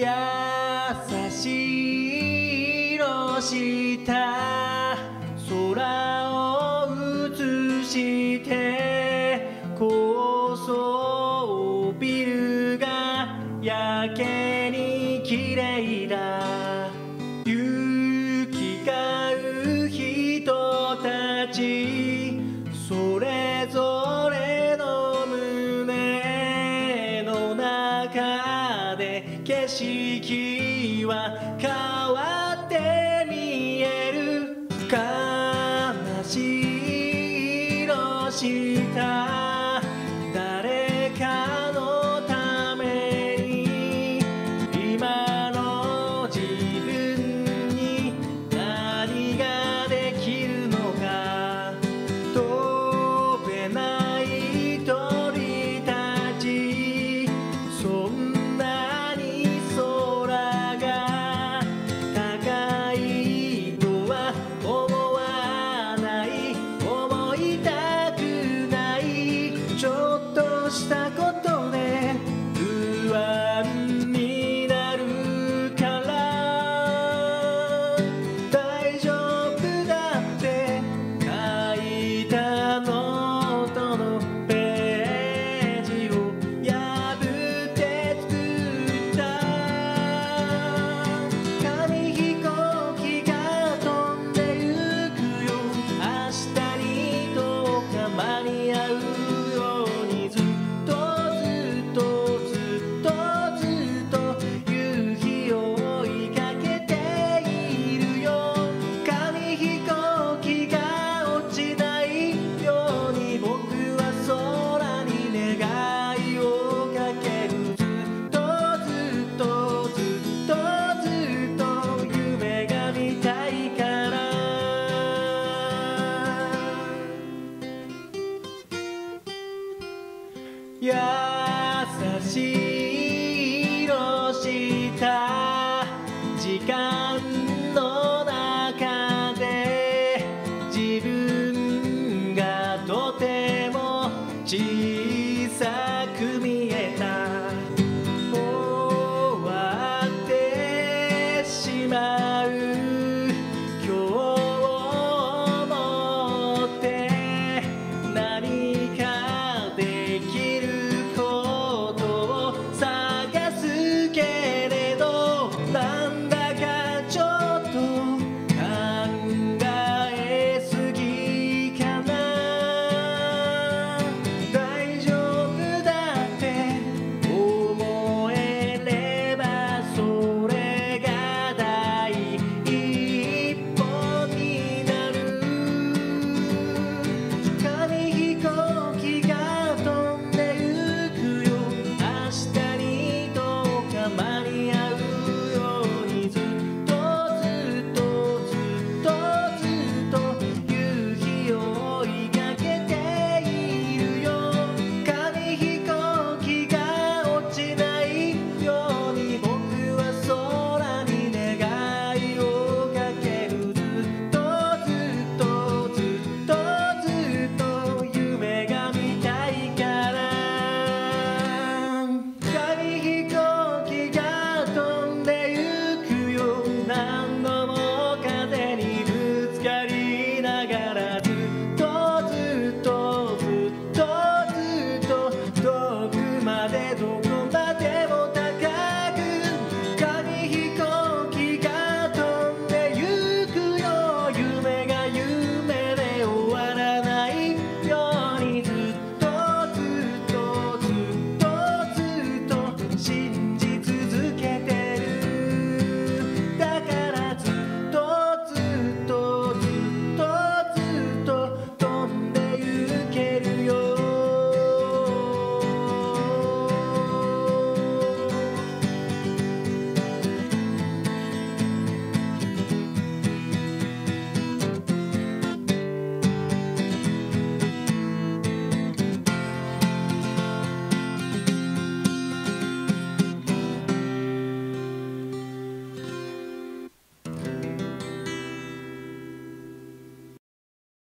優しい色した空を映して高層ビルがやけに綺麗だ雪がう人たちそれはとても小さい。now.